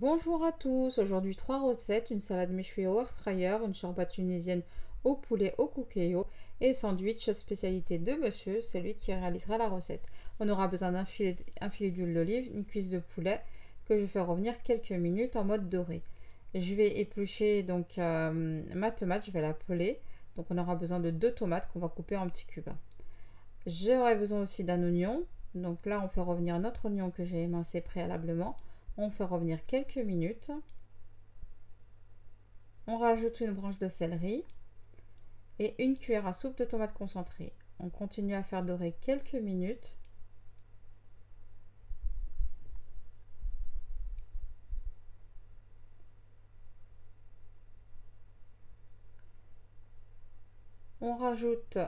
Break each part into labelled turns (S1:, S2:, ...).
S1: Bonjour à tous, aujourd'hui trois recettes, une salade méchouée au air fryer, une chorba tunisienne au poulet au kukeyo et sandwich spécialité de monsieur, c'est lui qui réalisera la recette. On aura besoin d'un filet, d'huile d'olive, une cuisse de poulet que je fais revenir quelques minutes en mode doré. Je vais éplucher donc euh, ma tomate, je vais la peler. Donc on aura besoin de deux tomates qu'on va couper en petits cubes. J'aurai besoin aussi d'un oignon. Donc là on fait revenir notre oignon que j'ai émincé préalablement. On fait revenir quelques minutes. On rajoute une branche de céleri et une cuillère à soupe de tomates concentrées. On continue à faire dorer quelques minutes. On rajoute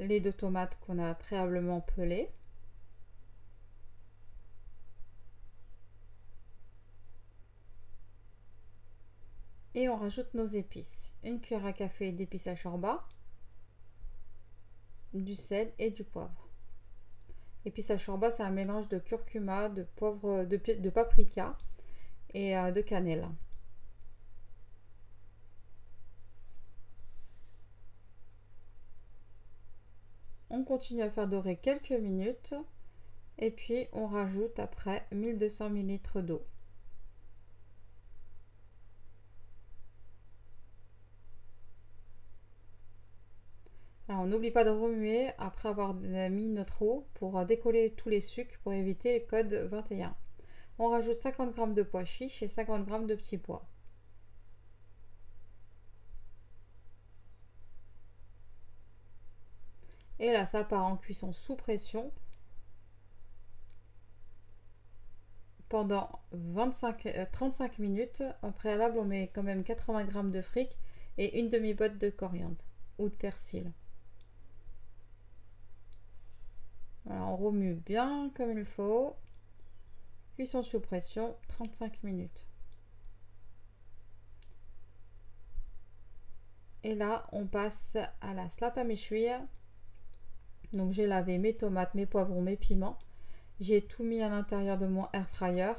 S1: les deux tomates qu'on a préalablement pelées. Et on rajoute nos épices. Une cuillère à café d'épices à chorba, du sel et du poivre. Épices à chorba, c'est un mélange de curcuma, de poivre, de, de paprika et euh, de cannelle. On continue à faire dorer quelques minutes et puis on rajoute après 1200 ml d'eau. Alors on n'oublie pas de remuer après avoir mis notre eau pour décoller tous les sucres pour éviter le code 21. On rajoute 50 g de pois chiches et 50 g de petits pois. Et là, ça part en cuisson sous pression pendant 25, 35 euh, minutes. Au préalable, on met quand même 80 g de fric et une demi-botte de coriandre ou de persil. Voilà, on remue bien comme il faut. Cuisson sous pression, 35 minutes. Et là, on passe à la slata méchouille. Donc j'ai lavé mes tomates, mes poivrons, mes piments. J'ai tout mis à l'intérieur de mon air fryer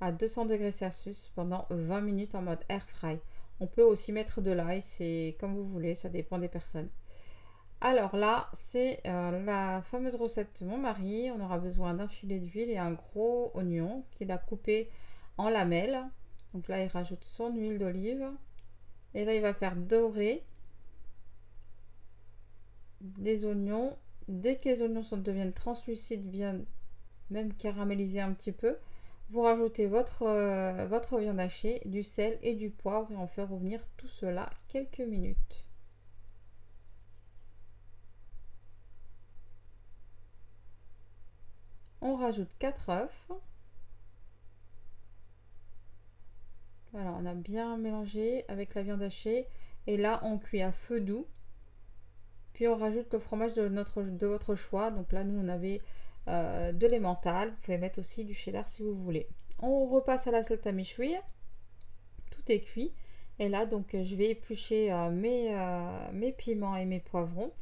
S1: à 200 degrés Celsius pendant 20 minutes en mode air fry. On peut aussi mettre de l'ail, c'est comme vous voulez, ça dépend des personnes. Alors là, c'est euh, la fameuse recette de mon mari. On aura besoin d'un filet d'huile et un gros oignon qu'il a coupé en lamelles. Donc là, il rajoute son huile d'olive. Et là, il va faire dorer les oignons Dès que les oignons sont, deviennent translucides, bien même caramélisés un petit peu, vous rajoutez votre, euh, votre viande hachée, du sel et du poivre et on fait revenir tout cela quelques minutes. On rajoute 4 œufs. Voilà, on a bien mélangé avec la viande hachée. Et là, on cuit à feu doux puis on rajoute le fromage de, notre, de votre choix. Donc là, nous, on avait euh, de l'emmental. Vous pouvez mettre aussi du cheddar si vous voulez. On repasse à la salsa michoui. Tout est cuit. Et là, donc, je vais éplucher euh, mes, euh, mes piments et mes poivrons.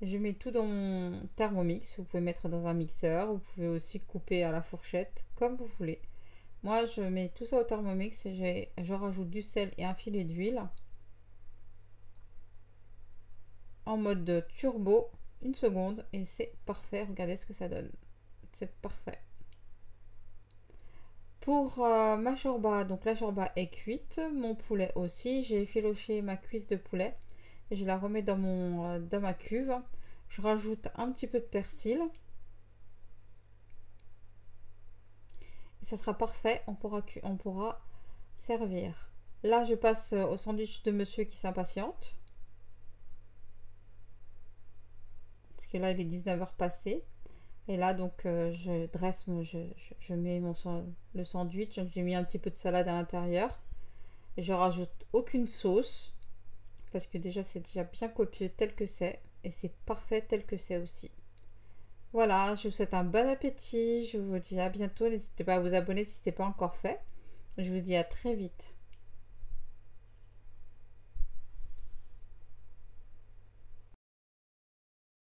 S1: Je mets tout dans mon thermomix. Vous pouvez mettre dans un mixeur. Vous pouvez aussi couper à la fourchette, comme vous voulez. Moi, je mets tout ça au thermomix et je rajoute du sel et un filet d'huile en mode turbo une seconde et c'est parfait. Regardez ce que ça donne. C'est parfait. Pour euh, ma chorba, donc la chorba est cuite, mon poulet aussi. J'ai effiloché ma cuisse de poulet je la remets dans, mon, euh, dans ma cuve. Je rajoute un petit peu de persil. Et ça sera parfait, on pourra, on pourra servir. Là, je passe au sandwich de monsieur qui s'impatiente. parce que là il est 19h passé. Et là donc euh, je dresse, je, mets mon, le sandwich, j'ai mis un petit peu de salade à l'intérieur. Je rajoute aucune sauce parce que déjà c'est déjà bien copieux tel que c'est et c'est parfait tel que c'est aussi. Voilà, je vous souhaite un bon appétit, je vous dis à bientôt, n'hésitez pas à vous abonner si ce n'est pas encore fait. Je vous dis à très vite.